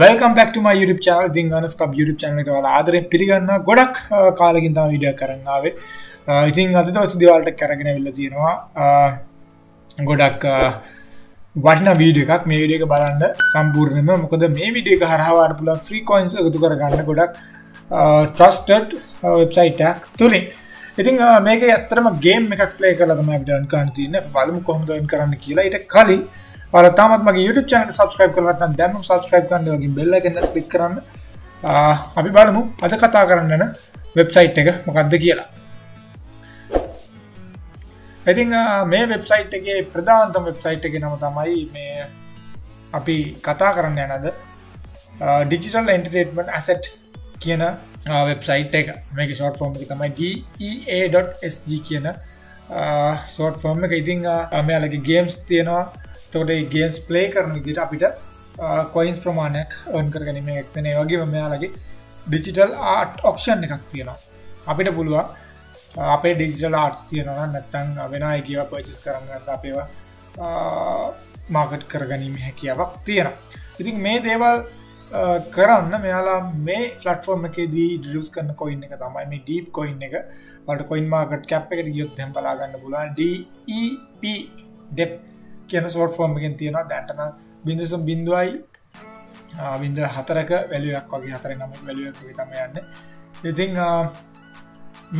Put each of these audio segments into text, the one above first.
Welcome බැක්ටම YouTube channel ඉතින් අන ස්කබ් YouTube චනල එක වල ආදරෙන් පිළිගන්න ගොඩක් කාලකින් තම විඩිය කරන්නාවේ ඉතින් අද දවස් දිවල්ට කරගෙන වෙල්ල තියෙනවා ගොඩක් වටන වීඩ එකක්. මේ විඩියක බලන්න සම්පූර්ණයම මොකද මේ විඩියක හරහවාට පුල ෆ්‍රී කොයින්ස් එකතු කරගන්න ගොඩක් ට්‍රස්ටඩ් වෙබ්සයිටක් තුළින් ඉතින් මේක ඇත්තරම ගේම් එකක් ප්ලේ කලම ඩන් කාන්තින බලමු කොහොමදන් කරන්න කියලා. ඊට කලින් ඔල තමත්මගේ YouTube චනක සබස්ක්‍රයිබ් කරලත් දැම සබස්ක්‍රයිබ් කන්න වගේ බෙල්ලගන්න ලික් කරන්න. අපි බලමු අද කතා කරන්නන වෙබ්සයිට් එක මොකක්ද කියලා. ඉතිං මේ වෙබ්සයිට් එකගේ ප්‍රධාන්තම වෙබ්සයිට් එක නම තමයි මේ අපි කතා කරන්න යනද ඩිජිටල් එන්ටර්ටේටමන් ඇසට් කියන වෙබ්සයිට් එක. මේක ෂෝට් ෆෝර්ම් එක තමයි da.sg කියන සෝට් ෆෝර්ම් එක. ඉතිං මෙයාලගේ ගේම්ස් තියෙනවා. තොට ගේම්ස් ප්ලේ කරන දිට අපිට කොයින්ස් ප්‍රමාණයක් ඔන් කර ගැනීම එක්තන වගේ මෙයාලගේ ඩිජිටල් ආට් ඔක්ෂන් එකක් තියෙනවා. අපිට පුළුවන් අපේ ඩිජිටල් ආර්ටස් තියෙනවා නැත්තං වෙනයි කියව පචස් කරන්න අපේවා මාකට් කරගැනීම හැකියාවක් තියෙනවා. ඉතින් මේ දේවල් කරන්න මෙයාලා මේ ෆලටෆෝර්ම එකේදී ඩියස් කරන කොයින්න එක තමයි මේ ඩීප් කොයින් එක. වලට කොයින් මාකට් කැප් එකට ගියොත් හැම් බලාගන්න පුලන් DEP ඩෙප් කියන සෝට් ෆෝර්ම් එකෙන් තියෙනවා. දැන්ටන බිඳසම් බින්දුවයි බින්ද හතරක වැලියක් වගේ හතර නම වැලියක් තම යන්න. ඉතිං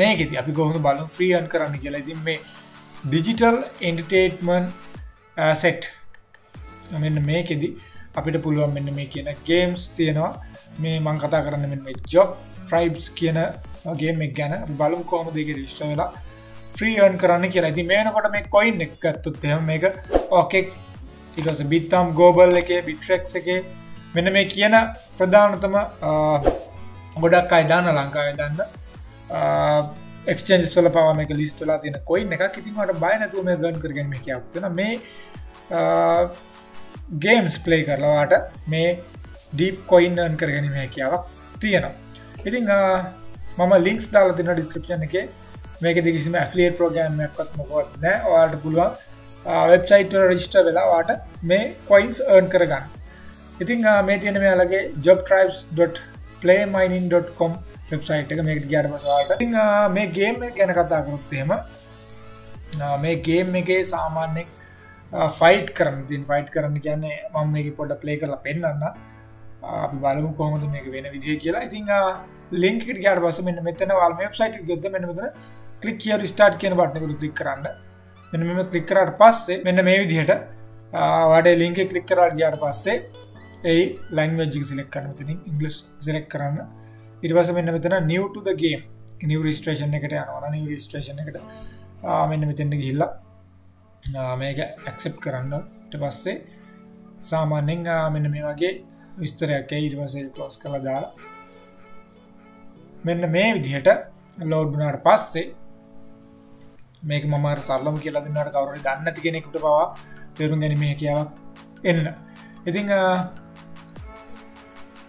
මේකෙති අපි කොහොඳ බලු ෆ්‍රියන් කරන්න කියලා. ඉතින් මේ ඩිජිටල් එන්ටේටමන් සෙට් මෙන්න මේකෙදි අපිට පුළුවන් මෙන්න මේ කියන ගේම්ස් තියෙනවා. මේ මං කතා කරන්න මෙන්න ජොබ් ෆ්‍රයිබ්ස් කියන ගේ මෙක් ගැන. බලම් කොහොම දෙක රිෂ්ට වෙලා. ්‍රීයන් කරන්න කියලා. ඇති මේනකොට මේ කොයින් එක් ගත්තුත් එම මේක ඕකෙක් ඉටස බිත්තම් ගෝබල් එක බිට්‍රෙක් එක. මෙන්න මේ කියන ප්‍රධානතම ගොඩක් අයිදාන ලංකාය දන්න එක්ෂන් සොල පව මේක ලිස්ටලා තින කොයින් එකක්. ඉතින්ට බයනතුව මේ ගන් කරගෙන මේ කියක්තන මේ ගේම්ස් ප්ලේ කරලවාට මේ ඩීප් කොයින්නන් කරගැනීම හැකියාවක් තියෙනවා. ඉතිං මම ලින්ක්ස් දාල තින ඩිස්ක්‍රපෂන් එක. මේක කිසිම ඇෆලියට ප්‍රෝගෑම් එකත් මොකොත් නෑ ඔයාට පුළුවන් වෙබ්සයිට රජිස්ට වෙලාවාට මේ කොයින්ස් ඒර්න් කරගන්න. ඉතිං මේ තියෙන මෙයාලගේ job.tribes.playminin.com වෙබ්සයිට් එක මේක ගයාට මසවාට ඉ මේ ගේම් ගැන කතා කරුත්තේම මේ ගේම් එකේ සාමාන්‍යෙක් ෆයිට් කරන තින් ෆයිට් කරන්න කියන්නේ මම මේක පොඩ ප්ලේ කරලා පෙන්න්න අපි බලමු කොහොමද මේක වෙන විදිහ කියලා. ඉතිං ලින්කට ගයාට පස මෙන්න මෙතන වල් වෙබ්සයිට ගොද මෙන මෙතන කලික් කිය ස්ටාට් කියන බට්නකරු කලික් කරන්න. මෙන මෙම කලික්කරට පස්සේ මෙන්න මේ විදිහට වඩ ලින්ක කලික් කරට ගයාට පස්සේ ඒ ලංවජි සිලෙක් කරන තිනින් ඉංගලිස් සිලෙක් කරන්න. ඉට පස මෙන්න මෙතන නිවටද ගේම් නිව රිස්ට්‍රේෂන් එකට යනවන නිව රිස්ට්‍රේෂන් එකට මෙන්න මෙතෙන්ට ගිල්ලා මේක ඇක්සෙප් කරන්නට පස්සේ සාමාන්‍යෙන් මෙන්න මේ වගේ විස්තරයක් ඉරිවසේ කලෝස් කළ දාලා. මෙන්න මේ විදිහට ලෝඩ්බුනාට පස්සේ මේක මමර සල්ලම් කියලා දෙන්නට කවරුණ දන්නති කෙනෙකුට පවා තේරුම් ගැනීම හැකියාවක් එන්න. ඉතිං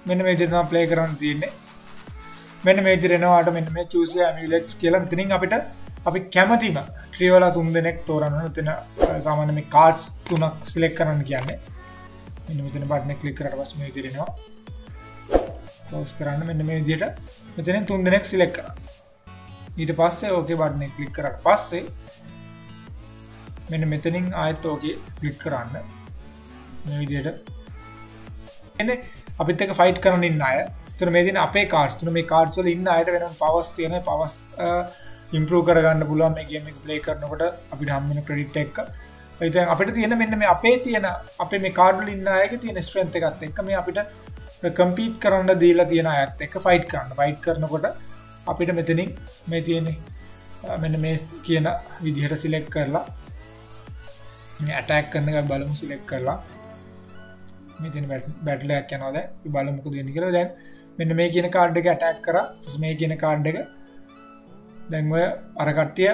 මෙන්න මේ දෙතම ප්ලේ කරන්න තියන්නේ. මෙන්න මේ තිරෙනවාට මෙන්න මේ චූසය මිලෙක්ස් කියලා තිනින් අපිට අපි කැමතිම ට්‍රියෝලා තුන් දෙනෙක් තෝරන්න තින සාමාන මේ කාඩ්ස් තුනක් සිලෙක් කරන්න කියන්නේ. මෙන්න මෙතන බට්න කලික් කරට පස් මේ තිරෙනවා ලෝස් කරන්න මෙන්න මේ විදියට මෙතන තුන් දෙනෙක් සිලෙක් කර. ඊට පස්සේ ඕකේ බට්න කලික් කරට පස්සේ මෙන්න මෙතනින් ආයත් ඕකේ කලික් කරන්න. මේ විදියට එන අපිත් එක ෆයිට් කරන ඉන්න අය. තුන මේ දින අපේ කාස්තුන මේ කාර්සල ඉන්න අයට වෙන පවස් තියෙන පවස් ඉම්පරූ කරගන්න පුළුවන් මේ ගේම ප්ලේ කරනකොට අපිට හම්මෙන ක්‍රඩිට් එක්ක. ඇත අපිට තියෙන මෙන්න මේ අපේ තියෙන අපේ මේ කාඩුල ඉන්න අයක තියෙන ස්ට්‍රන්ත එකත් එක්ක මේ අපිට කම්පීට් කරන්න දීලා තියෙන ඇත් එක ෆයිට් කරන්න. ෆයිට් කරනකොට අපිට මෙතනින් මේ තියෙන්නේ මෙන්න මේ කියන විදිහට සිලෙක් කරලා ඇටැක් කරන්න බලමු සිලෙක් කරලා. මෙතින බැටලයක් යනවද බලමුකු දෙන්න කර දැන්. මෙන්න මේ කියන කාඩ් එක ඇටැක් කර. මේ කියන කාඩ් එක දැන්ව අරකට්ටිය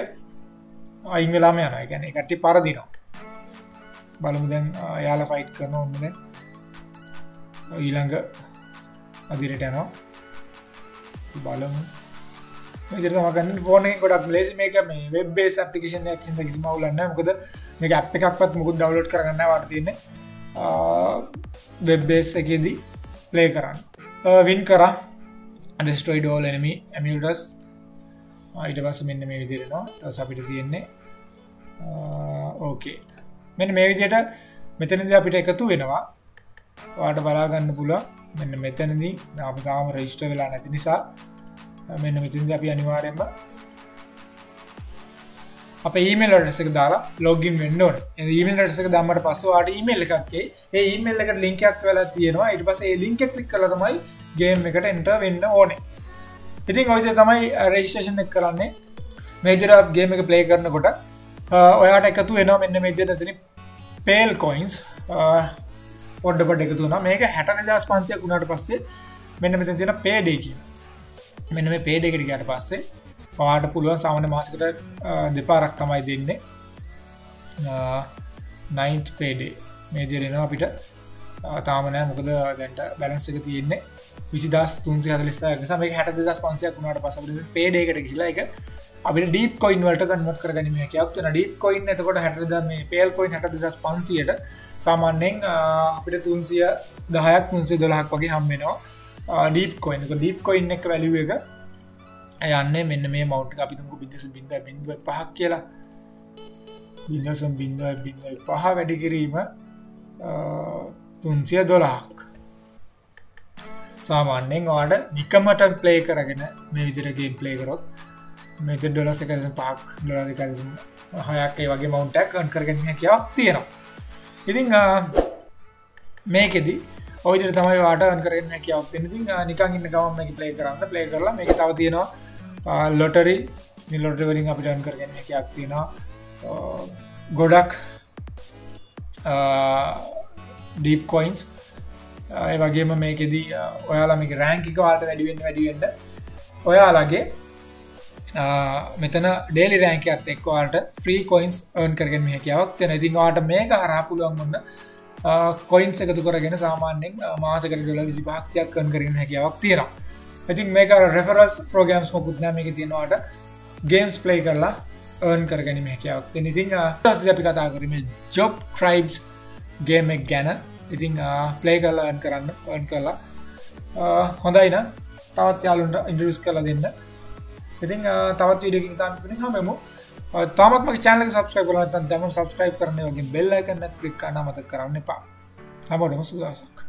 අයින් වෙලාම යන ගැන කට්ටි පරදිනවා. බලමු දැන් යාලා ෆයිට් කරන ඔන්නද ඊළඟ අදිරට යනවා. බලමු. මගන්න ෆෝන ගොඩක් ලෙස. මේක මේ වෙබ්බේ අපපිකේෂන ද කිසි මවලන්න මොකද මේ අප එකක්වත් මුකුත් ඩවලෝඩ් කරගන්න වර්තියන්නේ වෙබ්බේස් එකේදී ප්ලේ කරන්න. වින් කරා. අඩස්ටොයි ඩෝල් එනමි ඇමිල්ටස් ඊට පස්ස මෙන්න මේ විදිරෙනවා ටස් අපිට තියෙන්නේ ඕකේ මෙන්න මේ විදියට මෙතනද අපිට එකතු වෙනවා. වාට බලාගන්න පුල මෙන්න මෙතනදී අප තාම රෙස්ට වෙලා නැති නිසා මෙන්න මෙතින්ද අපි අනිවාරයෙන්ම අප ඊමල් ටසක දාලා ලොගින් වෙන්නඩ ඊමල් ටසක දම්මට පස්සවාට ඊමල් එකක්ේ ඒ ඊමල් එකට ලිංකයක් වෙලා තියෙනවා. ඉට පස ඒ ලිංක කලික් කලතමයි ගේම් එකට එන්ට වෙන්න ඕනේ. ඉතින් ඔයිත තමයි රේෂේෂන් එක් කරන්නේ. මේජර් ගේම එක ප්ලේ කරනකොට ඔයාට එකතු වෙනවා මෙන්න මේජර තින පේල් කොයින්ස් පොඩ්ඩපට එකතුන මේක හැට දස් පන්සය වුණට පස්සේ මෙන්න මෙත තියෙන පේඩේ කිය මෙන්න මේ පේඩෙකට ගට පස්සේ පාට පුළුවන් සාමන මාසකට දෙපාරක් තමයි දෙන්නේ. නයින්ත් පේඩේ මේජරෙනවා අපිට. තාමනෑ මොකද දැන්ට බැලන්ස එක තියෙන්නේ විසිදස් තුන්සි හදලෙස නිසා මේ හැට දස් පන්සයක් වුණට පස පේඩේකට කියලා එක අපි ඩීප කොයින් වලට කන්මට කර ගැනීම එකක්වන ඩීප් කොයින් එතකොට හැටද මේ පේල් කොයින් හට දස් පන්සියට සාමාන්‍යෙන් අපිට තුන්සිය දහයක් පුන්සේ දොලහක් වගේ හම්බෙනවා ඩීප් කොයින් ඩීප් කොයින් එක වැලිුව එක. යන්න මෙන්න මේ මවට් අපිතුකු බිදස බිඳ බිඳුව පහක් කියලා. බිඳසම් බිඳ බිඳ පහ වැඩි කිරීම තුන්සිය දොලාක් සාමාන්‍යෙන් වාට නිකමට ප්ලේ කරගෙන මේ විදිරගේම් ප්ලේ කරොත් මෙත ඩොලස එකස පක් ඩොල දෙකස හයක් ඒ වගේ මවන්ටක් අන් කරගෙන කියවක් තියෙනවා. ඉතිං මේකෙදී ඔයිදර තමයි වාට අන් කරන්න කියවක් ඉතින් නිකන් ඉන්න ගවම එක ප්ලේ කරන්න. ප්ලේ කරලා මේක තව තියෙනවා ලොටරි නිලොටවරින් අපිට අන් කරගෙන එකයක් තියෙනවා. ගොඩක් ඩීප් කොයින්ස් ඒ වගේම මේකෙදී ඔයාලා මේක රෑංකික වාට වැඩිවෙන්න වැඩිවෙන්න ඔයාලාගේ මෙතන ඩේලි රෑංකත් එක්වාට ෆ්‍රී කොයින්ස් ඕන් කරගෙන හැකියාවක් තෙන ඉතින් වාට මේක හරා පුළුවන් ඔන්න කොයින්ස් එකතු කරගෙන සාමාන්‍යෙන් මාසකට ඩොල විසි භක්තියක් කන් කරන හැකියාවක් තියෙනවා. ඉතින් මේක රෙෆරල්ස් ප්‍රෝගම්ස් මොකුත්න මේක තියෙනවාට ගේම්ස් ප්ලේ කරලා ඕන් කරගැනීම හැකියාවක් ඉතින් අපි කතා කරම ජොබ් ක්‍රයිබ්ස් ගේමෙක් ගැන. ඉතිං ප්ලේ කරලා ඇන් කරන්න ඔන් කරලා හොඳයින තවත් යාලුන්ට ඉන්ටරිස් කල දෙන්න. ඉතින් තවත් විඩකින් තන් පිනි හමමු. තමත්ම චානල සබස්ක්‍රයි කරන තන් දම සබස්ක්‍රයි් කරන වගේ බෙල්ල කන්න ක්ලික් නමත කරන්න එපා. හමටම සුදසක්